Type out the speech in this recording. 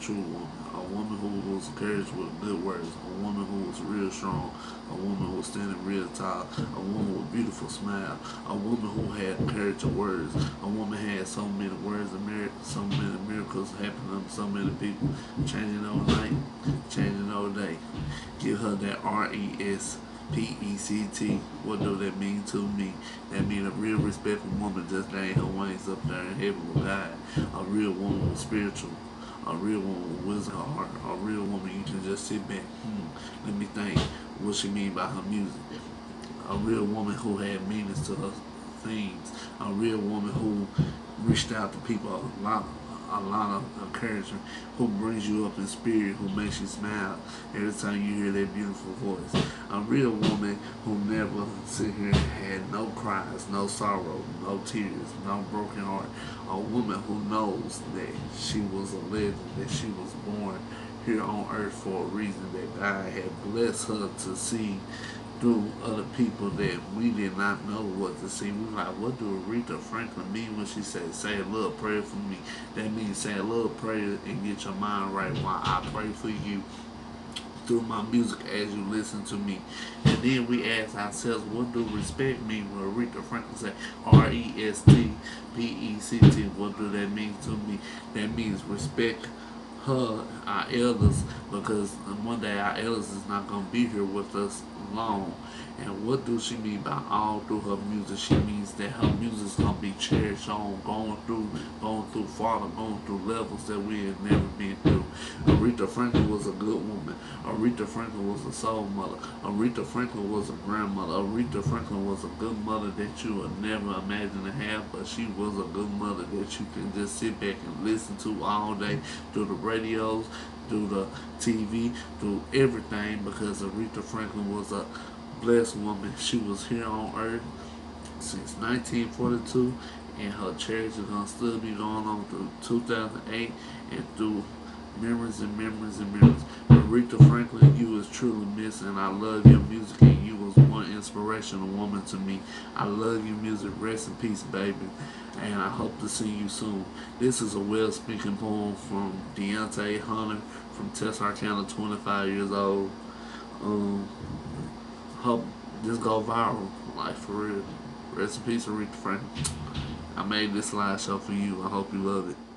true woman, a woman who was encouraged with good words, a woman who was real strong, a woman who was standing real tall, a woman with beautiful smile, a woman who had courage of words, a woman had so many words miracles, so many miracles happening to so many people, changing all night, changing all day. Give her that R E S. P-E-C-T, what do that mean to me? That mean a real respectful woman just laying her wings up there in heaven with God. A real woman spiritual, a real woman with wisdom, heart, a real woman you can just sit back, hmm, let me think what she mean by her music. A real woman who had meanings to her things. A real woman who reached out to people a lot a lot of encouragement, who brings you up in spirit, who makes you smile every time you hear that beautiful voice. A real woman who never sit here had no cries, no sorrow, no tears, no broken heart. A woman who knows that she was a legend, that she was born here on earth for a reason, that God had blessed her to see through other people that we did not know what to see. We like, what do Aretha Franklin mean when she said, say a little prayer for me? That means say a little prayer and get your mind right while I pray for you through my music as you listen to me. And then we ask ourselves, what do respect mean when Aretha Franklin said R-E-S-T-P-E-C-T? What do that mean to me? That means respect her, our elders, because one day our elders is not going to be here with us long. And what does she mean by all through her music? She means that her music is gonna be cherished on, going through, going through farther, going through levels that we have never been through. Aretha Franklin was a good woman. Aretha Franklin was a soul mother. Aretha Franklin was a grandmother. Aretha Franklin was a good mother that you would never imagine to have, but she was a good mother that you can just sit back and listen to all day through the radios, through the TV, through everything because Aretha Franklin was a blessed woman. She was here on earth since 1942 and her charity is going to still be going on through 2008 and through memories and memories and memories. Aretha Franklin, you was truly missed and I love your music and you was one inspirational woman to me. I love your music. Rest in peace, baby. And I hope to see you soon. This is a well-speaking poem from Deontay Hunter from Texarkana, 25 years old. Um, hope this go viral, like for real. Rest in peace, Aretha Franklin. I made this slideshow for you. I hope you love it.